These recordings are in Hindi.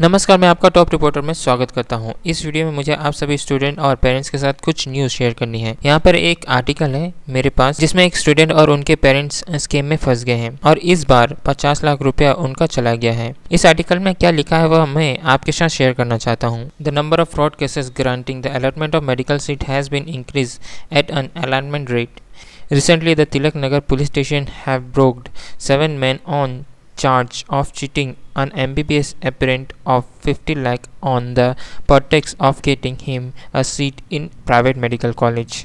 नमस्कार मैं आपका टॉप रिपोर्टर में स्वागत करता हूँ। इस वीडियो में मुझे आप सभी स्टूडेंट और पेरेंट्स के साथ कुछ न्यूज़ शेयर करनी है। यहाँ पर एक आर्टिकल है मेरे पास जिसमें एक स्टूडेंट और उनके पेरेंट्स स्कीम में फंस गए हैं और इस बार 50 लाख रुपया उनका चला गया है। इस आर्टिकल में क्या लिखा है वह मैं आपके साथ शेयर करना चाहता हूँ। The number of fraud cases granting the allotment of medical seat has been increase at an allotment rate Recently, the Tilak Nagar police station have broked seven men on charge of cheating an MBBS apparent of 50 lakh on the pretext of getting him a seat in private medical college.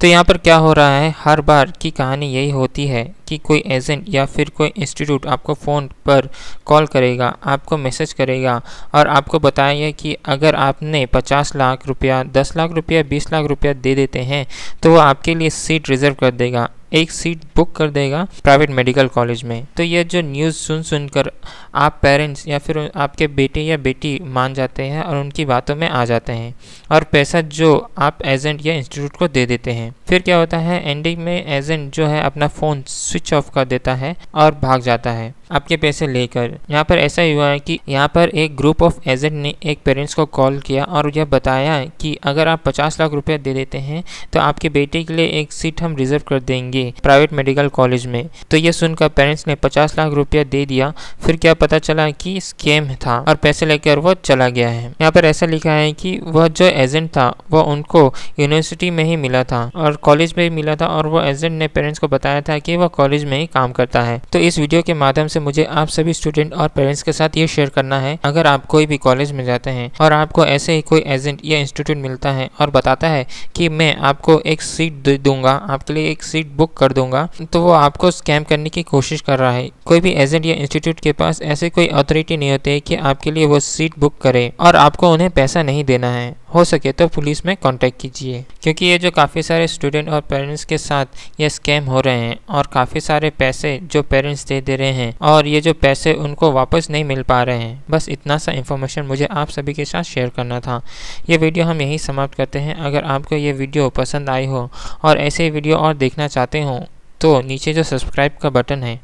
तो यहाँ पर क्या हो रहा है हर बार की कहानी यही होती है कि कोई एजेंट या फिर कोई इंस्टीट्यूट आपको फ़ोन पर कॉल करेगा, आपको मैसेज करेगा और आपको बताएगा कि अगर आपने 50 लाख रुपया 10 लाख रुपया 20 लाख रुपया दे देते हैं तो वो आपके लिए सीट रिज़र्व कर देगा एक सीट बुक कर देगा प्राइवेट मेडिकल कॉलेज में। तो यह जो न्यूज़ सुन सुनकर आप पेरेंट्स या फिर आपके बेटे या बेटी मान जाते हैं और उनकी बातों में आ जाते हैं और पैसा जो आप एजेंट या इंस्टीट्यूट को दे देते हैं। फिर क्या होता है एंडिंग में एजेंट जो है अपना फ़ोन स्विच ऑफ़ कर देता है और भाग जाता है। आपके पैसे लेकर। यहाँ पर ऐसा हुआ है कि यहाँ पर एक ग्रुप ऑफ़ एजेंट ने एक पेरेंट्स को कॉल किया और यह बताया कि अगर आप 50 लाख रुपए दे देते हैं तो आपके बेटे के लिए एक सीट हम रिज़र्व कर देंगे प्राइवेट मेडिकल कॉलेज में। तो ये सुनकर पेरेंट्स ने 50 लाख रुपया दे दिया। फिर क्या पता चला कि स्कैम था और पैसे लेकर वह चला गया है। यहाँ पर ऐसा लिखा है कि वह जो एजेंट था, वह उनको यूनिवर्सिटी में ही मिला था और कॉलेज में ही मिला था और वह एजेंट ने पेरेंट्स को बताया था कि वह कॉलेज में ही काम करता है। तो इस वीडियो के माध्यम से मुझे आप सभी स्टूडेंट और पेरेंट्स के साथ ये शेयर करना है। अगर आप कोई भी कॉलेज में जाते हैं और आपको ऐसे ही कोई एजेंट या इंस्टीट्यूट मिलता है और बताता है कि मैं आपको एक सीट दे दूँगा, आपके लिए एक सीट बुक कर दूँगा तो वो आपको स्कैम करने की कोशिश कर रहा है। कोई भी एजेंट या इंस्टीट्यूट के पास ऐसे कोई अथॉरिटी नहीं होती कि आपके लिए वो सीट बुक करे और आपको उन्हें पैसा नहीं देना है। हो सके तो पुलिस में कांटेक्ट कीजिए, क्योंकि ये जो काफ़ी सारे स्टूडेंट और पेरेंट्स के साथ ये स्कैम हो रहे हैं और काफ़ी सारे पैसे जो पेरेंट्स दे दे रहे हैं और ये जो पैसे उनको वापस नहीं मिल पा रहे हैं। बस इतना सा इन्फॉर्मेशन मुझे आप सभी के साथ शेयर करना था। ये वीडियो हम यहीं समाप्त करते हैं। अगर आपको ये वीडियो पसंद आई हो और ऐसे वीडियो और देखना चाहते हो तो नीचे जो सब्सक्राइब का बटन है,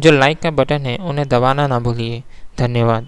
जो लाइक का बटन है, उन्हें दबाना ना भूलिए। धन्यवाद।